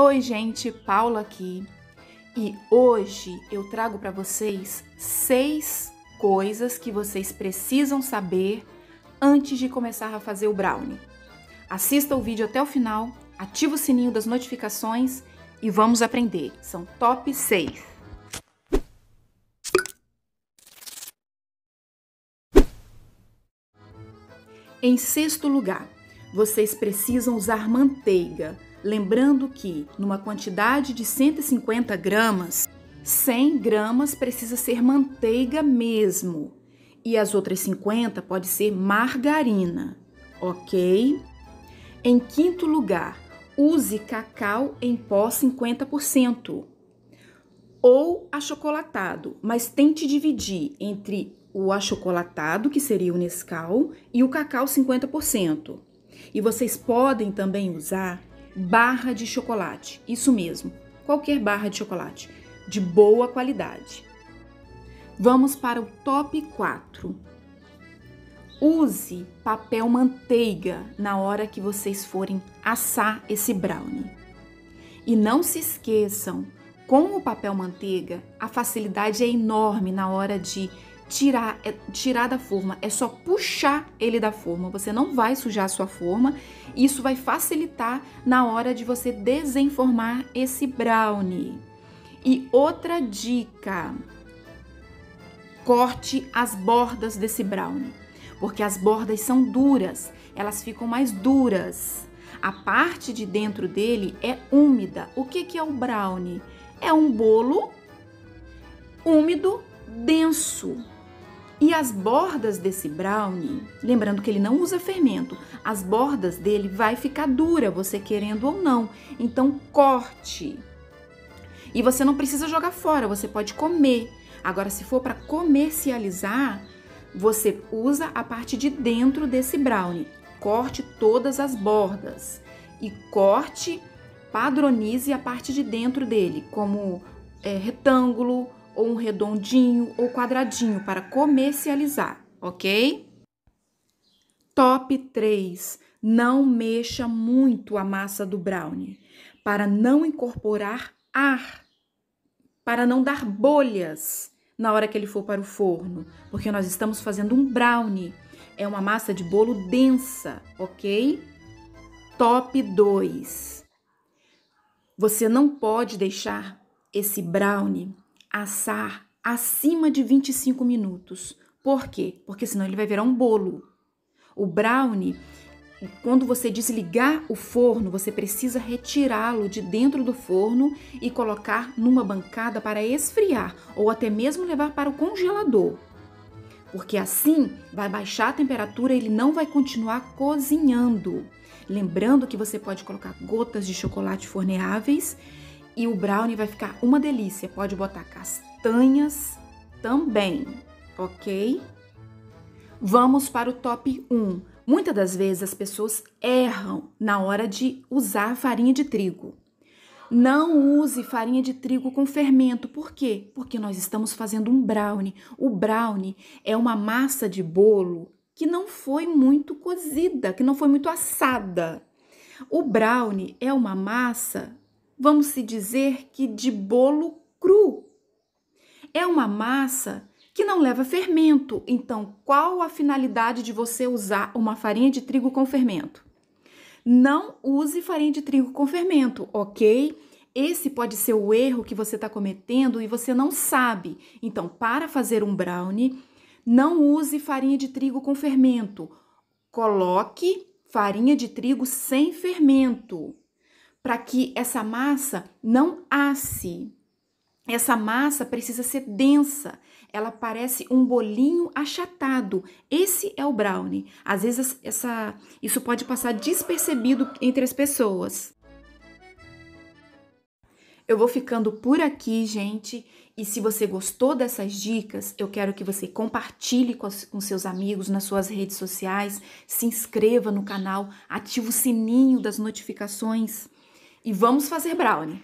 Oi, gente, Paula aqui. E hoje eu trago para vocês seis coisas que vocês precisam saber antes de começar a fazer o brownie. Assista o vídeo até o final, ativa o sininho das notificações e vamos aprender. São top 6. Em sexto lugar, vocês precisam usar manteiga Lembrando que, numa quantidade de 150 gramas, 100 gramas precisa ser manteiga mesmo e as outras 50 pode ser margarina, ok? Em quinto lugar, use cacau em pó 50% ou achocolatado, mas tente dividir entre o achocolatado, que seria o Nescau, e o cacau 50%. E vocês podem também usar barra de chocolate. Isso mesmo, qualquer barra de chocolate, de boa qualidade. Vamos para o top 4. Use papel manteiga na hora que vocês forem assar esse brownie. E não se esqueçam, com o papel manteiga, a facilidade é enorme na hora de tirar, é, tirar da forma, é só puxar ele da forma. Você não vai sujar a sua forma. Isso vai facilitar na hora de você desenformar esse brownie. E outra dica: corte as bordas desse brownie, porque as bordas são duras, elas ficam mais duras. A parte de dentro dele é úmida. O que, que é o brownie? É um bolo úmido, denso. E as bordas desse brownie, lembrando que ele não usa fermento, as bordas dele vai ficar dura, você querendo ou não. Então corte. E você não precisa jogar fora, você pode comer. Agora, se for para comercializar, você usa a parte de dentro desse brownie. Corte todas as bordas e corte, padronize a parte de dentro dele, como é, retângulo ou um redondinho ou quadradinho para comercializar, ok? Top 3. Não mexa muito a massa do brownie para não incorporar ar, para não dar bolhas na hora que ele for para o forno, porque nós estamos fazendo um brownie. É uma massa de bolo densa, ok? Top 2. Você não pode deixar esse brownie assar acima de 25 minutos. Por quê? Porque senão ele vai virar um bolo. O brownie, quando você desligar o forno, você precisa retirá-lo de dentro do forno e colocar numa bancada para esfriar ou até mesmo levar para o congelador. Porque assim vai baixar a temperatura e ele não vai continuar cozinhando. Lembrando que você pode colocar gotas de chocolate forneáveis e o brownie vai ficar uma delícia. Pode botar castanhas também, ok? Vamos para o top 1. Muitas das vezes as pessoas erram na hora de usar farinha de trigo. Não use farinha de trigo com fermento. Por quê? Porque nós estamos fazendo um brownie. O brownie é uma massa de bolo que não foi muito cozida, que não foi muito assada. O brownie é uma massa vamos se dizer que de bolo cru. É uma massa que não leva fermento. Então, qual a finalidade de você usar uma farinha de trigo com fermento? Não use farinha de trigo com fermento, ok? Esse pode ser o erro que você está cometendo e você não sabe. Então, para fazer um brownie, não use farinha de trigo com fermento. Coloque farinha de trigo sem fermento para que essa massa não asse. Essa massa precisa ser densa, ela parece um bolinho achatado. Esse é o brownie. Às vezes essa, isso pode passar despercebido entre as pessoas. Eu vou ficando por aqui, gente. E se você gostou dessas dicas, eu quero que você compartilhe com, com seus amigos nas suas redes sociais, se inscreva no canal, ative o sininho das notificações e vamos fazer brownie.